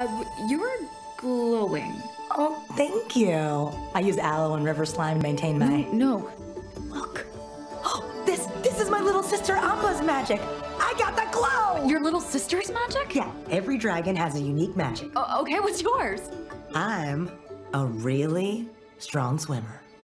Uh, you're glowing. Oh, thank you. I use aloe and river slime to maintain my. No. Look. Oh, this this is my little sister Amba's magic. I got the glow. Your little sister's magic? Yeah, every dragon has a unique magic. Oh, okay, what's yours? I'm a really strong swimmer.